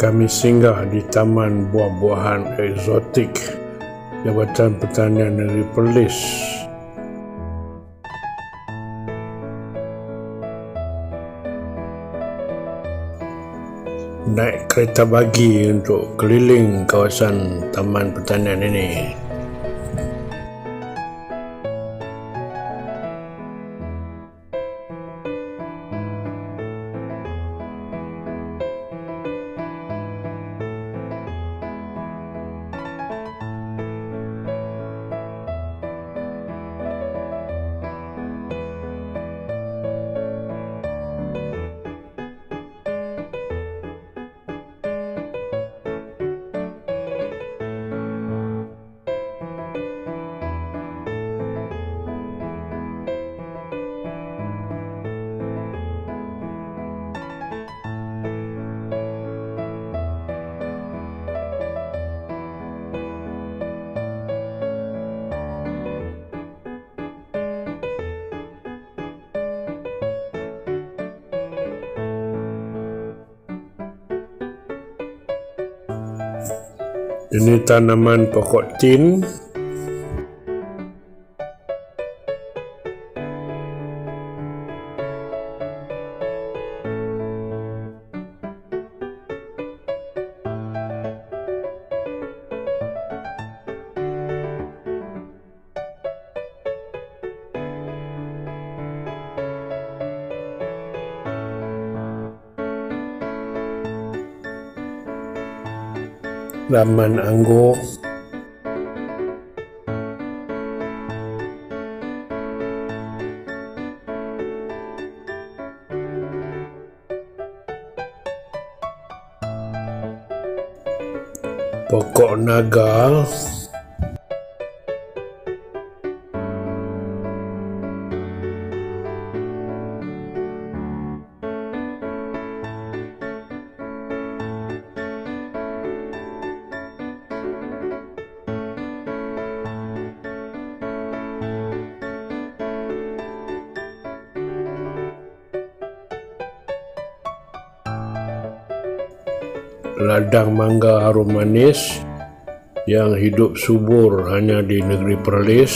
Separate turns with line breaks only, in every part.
kami singgah di Taman Buah-Buahan Eksotik Jabatan Pertanian Negeri Perlis. Naik kereta bagi untuk keliling kawasan Taman Pertanian ini. Ini tanaman pokok tin laman anggur. Pokok naga ladang mangga harum manis yang hidup subur hanya di negeri Perlis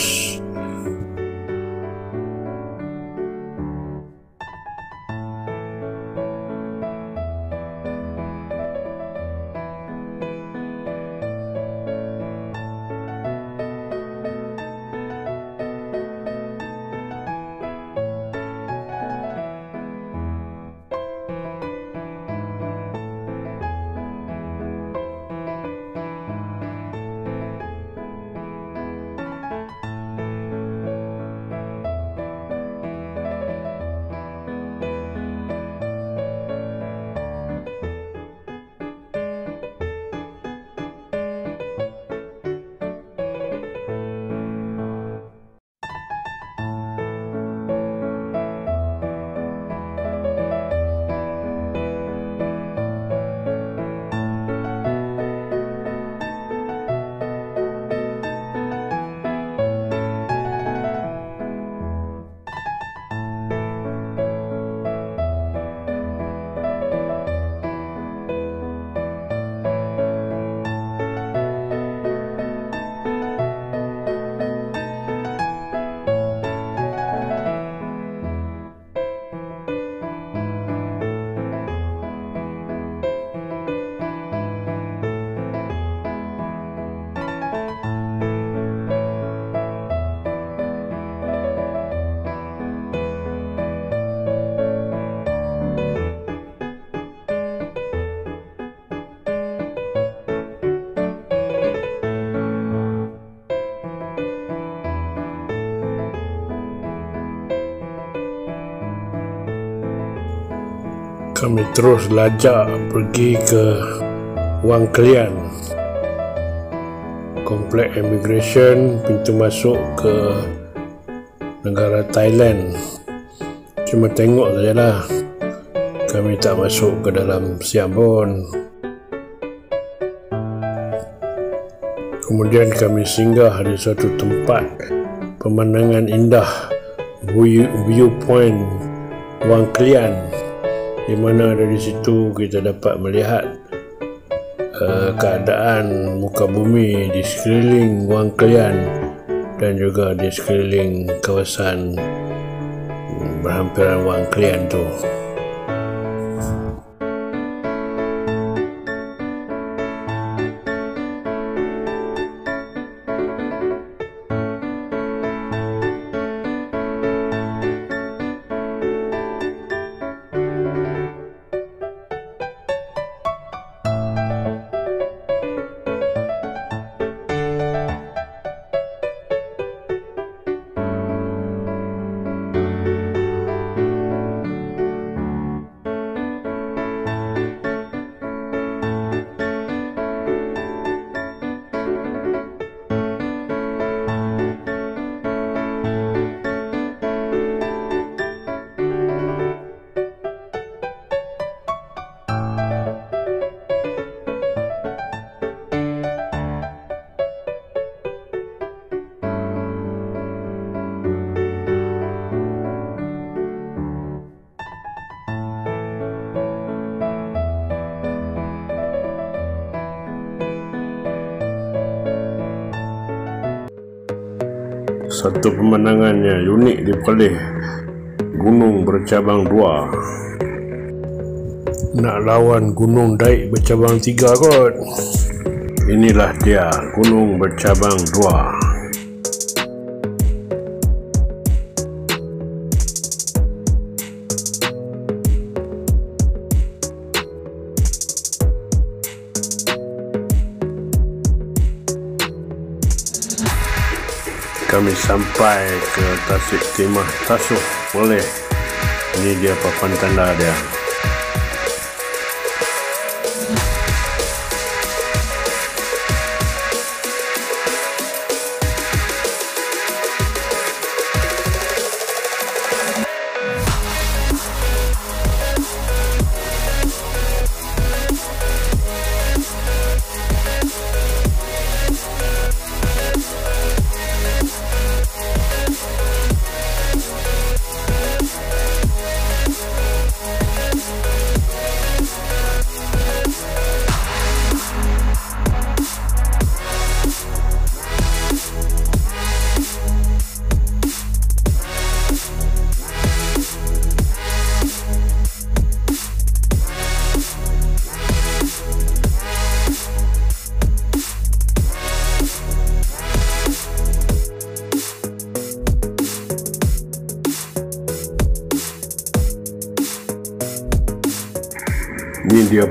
kami terus lajak pergi ke Wang Kelian komplek immigration pintu masuk ke negara Thailand. Cuma tengok saja lah kami tak masuk ke dalam Siam pun kemudian kami singgah di suatu tempat pemandangan indah view, viewpoint Wang Kelian di mana dari situ kita dapat melihat uh, keadaan muka bumi di sekeliling Wang Kelian dan juga di sekeliling kawasan berhampiran Wang Kelian tu. Satu pemandangannya unik di Perlis gunung bercabang dua. Nak lawan gunung daik bercabang tiga kot. Inilah dia gunung bercabang dua kami sampai ke Tasik Timah Tasuh boleh. Ini dia papan tanda dia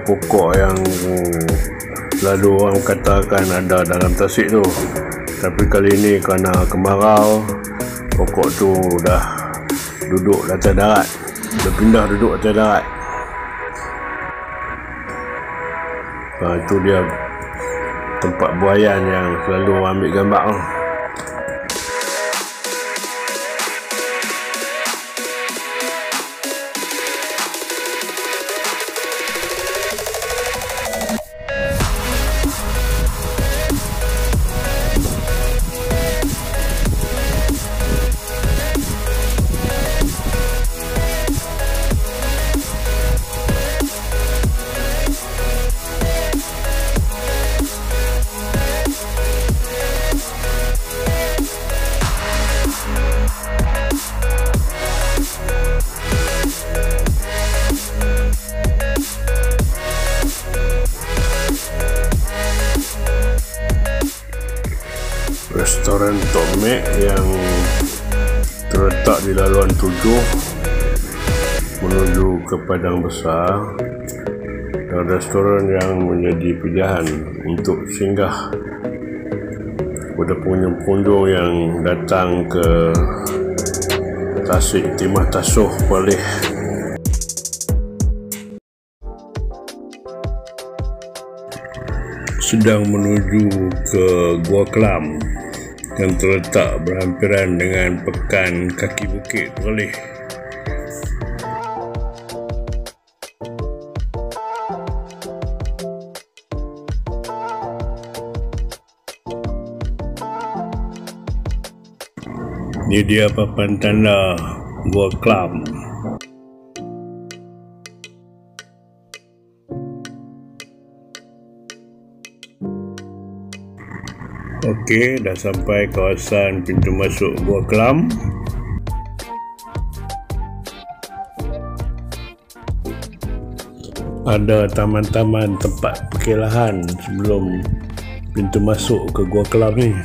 pokok yang lalu orang katakan ada dalam tasik tu. Tapi kali ni kerana kemarau pokok tu dah duduk atas darat. Dah pindah duduk atas darat. Ha, itu dia tempat buayan yang selalu orang ambil gambar. tu ke Padang Besar dan restoran yang menjadi pilihan untuk singgah kepada pengunjung-pengunjung yang datang ke Tasik Timah Tasuh boleh sedang menuju ke Gua Kelam yang terletak berhampiran dengan pekan kaki bukit boleh ini dia papan tanda Gua Kelam Okey, dah sampai kawasan pintu masuk Gua Kelam. Ada taman-taman tempat perkelahan sebelum pintu masuk ke Gua Kelam ni.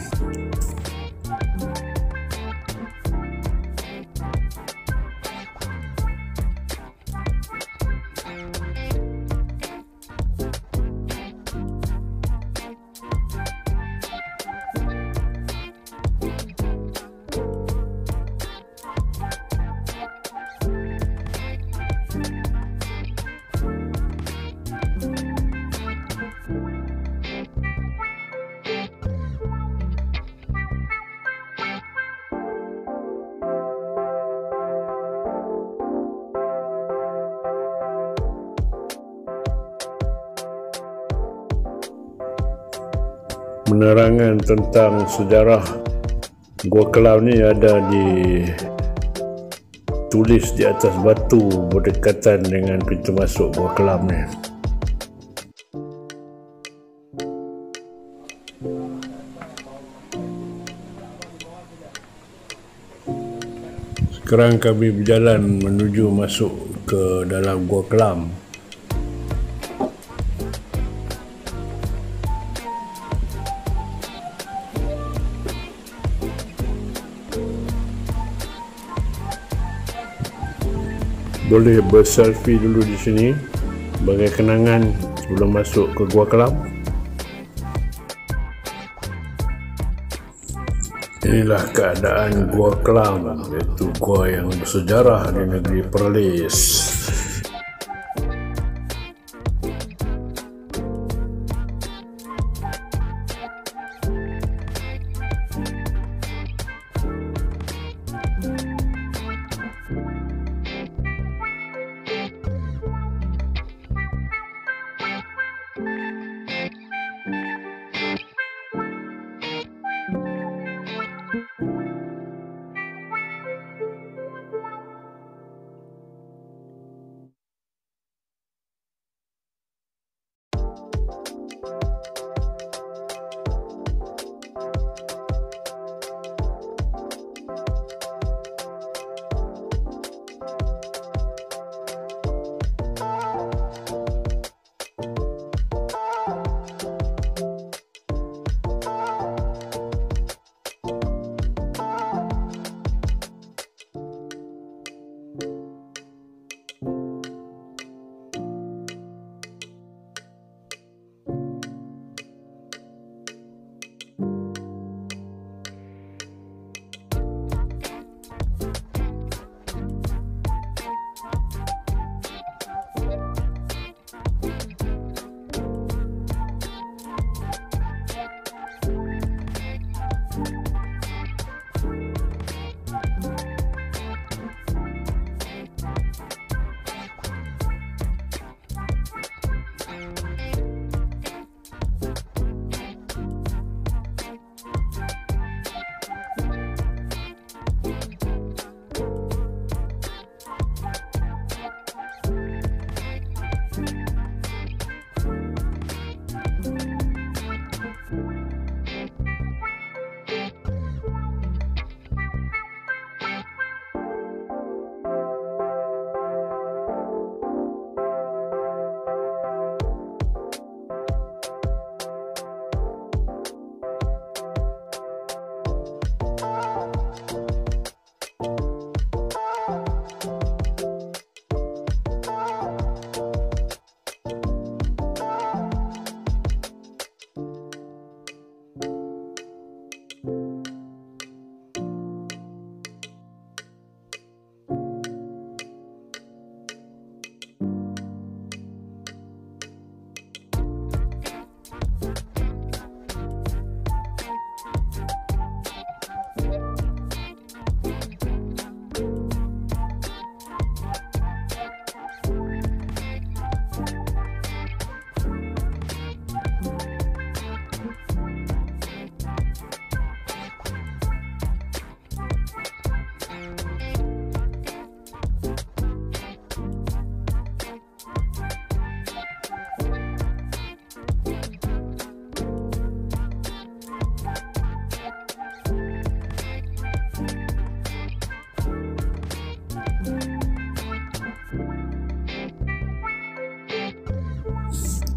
Menerangan tentang sejarah Gua Kelam ni ada di tulis di atas batu berdekatan dengan pintu masuk Gua Kelam ni. Sekarang kami berjalan menuju masuk ke dalam Gua Kelam. Boleh berselfie dulu di sini sebagai kenangan sebelum masuk ke Gua Kelam. Inilah keadaan Gua Kelam, iaitu gua yang bersejarah di negeri Perlis.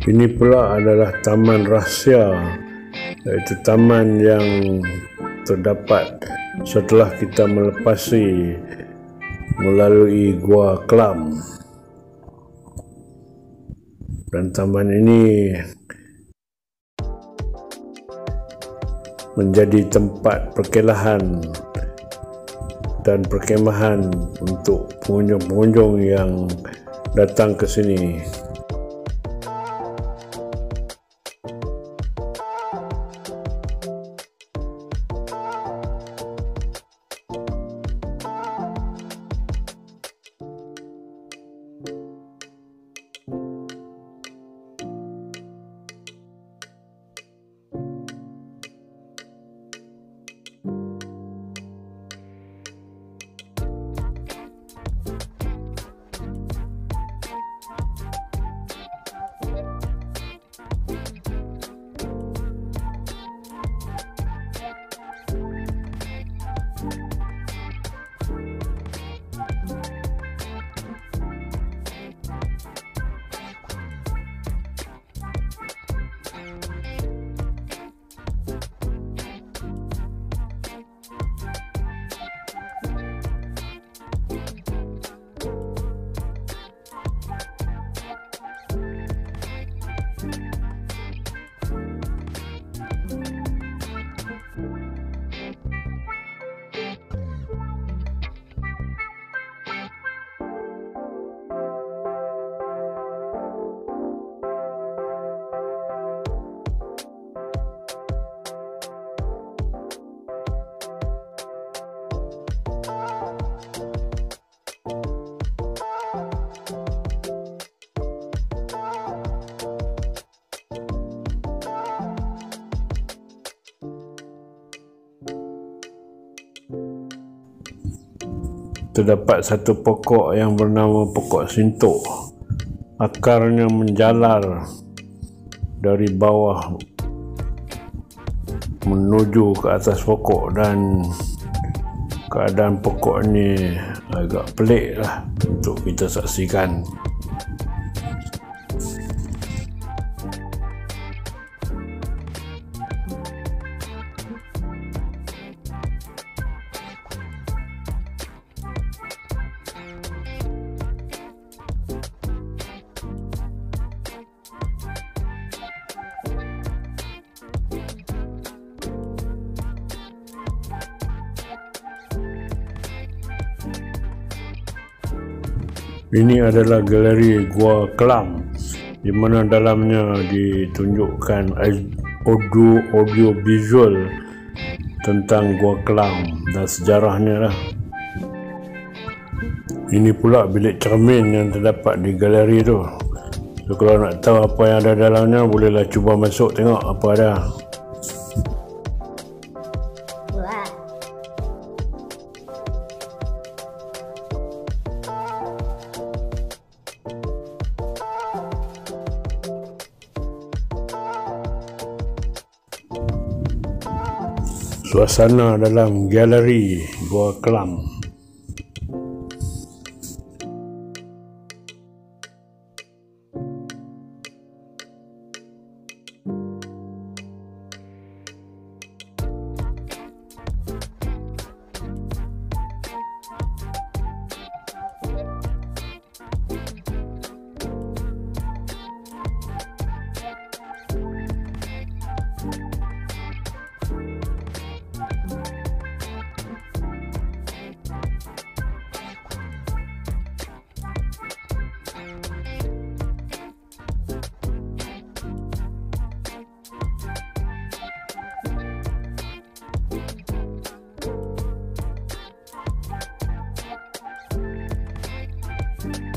Ini pula adalah taman rahsia iaitu taman yang terdapat setelah kita melepasi melalui Gua Klam. Dan taman ini menjadi tempat perkelahan dan perkemahan untuk pengunjung-pengunjung yang datang ke sini. Terdapat satu pokok yang bernama pokok sintok akarnya menjalar dari bawah menuju ke atas pokok dan keadaan pokok ini agak pelik lah untuk kita saksikan Ini adalah galeri Gua Kelam di mana dalamnya ditunjukkan audio audio visual tentang Gua Kelam dan sejarahnya lah. Ini pula bilik cermin yang terdapat di galeri tu. So, kalau nak tahu apa yang ada dalamnya bolehlah cuba masuk tengok apa ada. Suasana dalam galeri Gua Kelam. Bye.